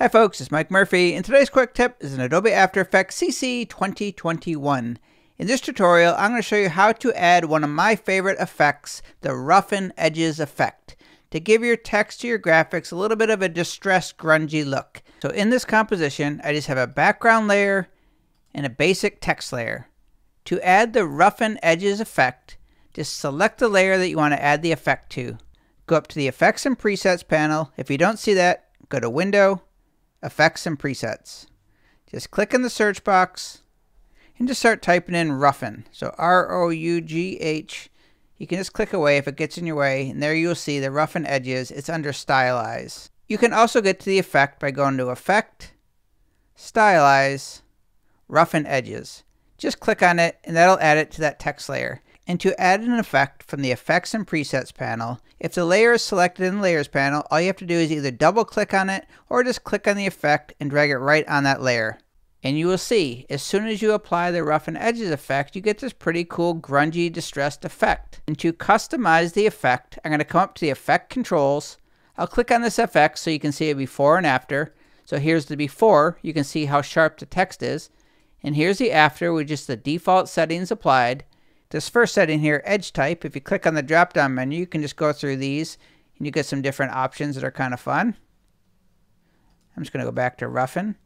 Hi folks, it's Mike Murphy, and today's quick tip is an Adobe After Effects CC 2021. In this tutorial, I'm going to show you how to add one of my favorite effects, the Roughen Edges effect, to give your text to your graphics a little bit of a distressed, grungy look. So in this composition, I just have a background layer and a basic text layer. To add the Roughen Edges effect, just select the layer that you want to add the effect to. Go up to the Effects and Presets panel. If you don't see that, go to Window, Effects and Presets. Just click in the search box and just start typing in roughen. So R-O-U-G-H. You can just click away if it gets in your way, and there you'll see the roughen edges. It's under Stylize. You can also get to the effect by going to Effect, Stylize, Roughen Edges. Just click on it, and that'll add it to that text layer. And to add an effect from the Effects and Presets panel, if the layer is selected in the Layers panel, all you have to do is either double click on it or just click on the effect and drag it right on that layer. And you will see, as soon as you apply the Roughen Edges effect, you get this pretty cool grungy distressed effect. And to customize the effect, I'm going to come up to the Effect Controls. I'll click on this effect so you can see it before and after. So here's the before, you can see how sharp the text is. And here's the after with just the default settings applied. This first setting here, edge type, if you click on the drop down menu, you can just go through these and you get some different options that are kind of fun. I'm just going to go back to roughen.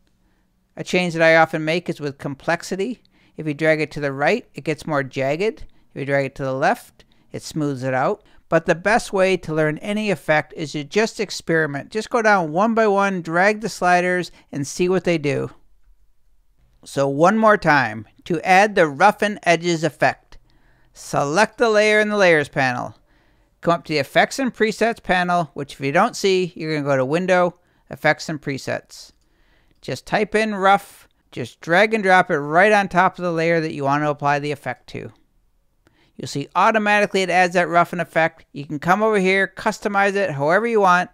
A change that I often make is with complexity. If you drag it to the right, it gets more jagged. If you drag it to the left, it smooths it out. But the best way to learn any effect is to just experiment. Just go down one by one, drag the sliders, and see what they do. So one more time, to add the roughen edges effect, Select the layer in the Layers panel. Come up to the Effects and Presets panel, which if you don't see, you're going to go to Window, Effects and Presets. Just type in Rough, just drag and drop it right on top of the layer that you want to apply the effect to. You'll see automatically it adds that roughen effect. You can come over here, customize it however you want,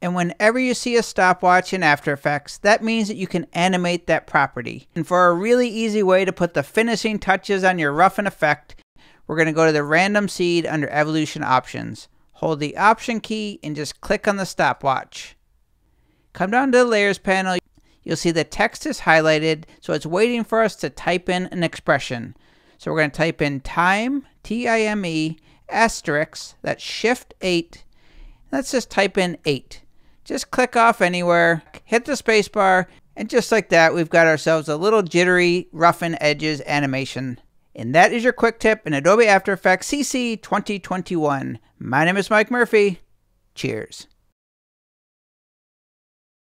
and whenever you see a stopwatch in After Effects, that means that you can animate that property. And for a really easy way to put the finishing touches on your roughen effect, we're going to go to the random seed under evolution options. Hold the option key and just click on the stopwatch. Come down to the layers panel. You'll see the text is highlighted, so it's waiting for us to type in an expression. So we're going to type in time, T-I-M-E, asterisk, that's shift 8. Let's just type in 8. Just click off anywhere, hit the spacebar, and just like that, we've got ourselves a little jittery roughen edges animation. And that is your quick tip in Adobe After Effects CC 2021. My name is Mike Murphy. Cheers.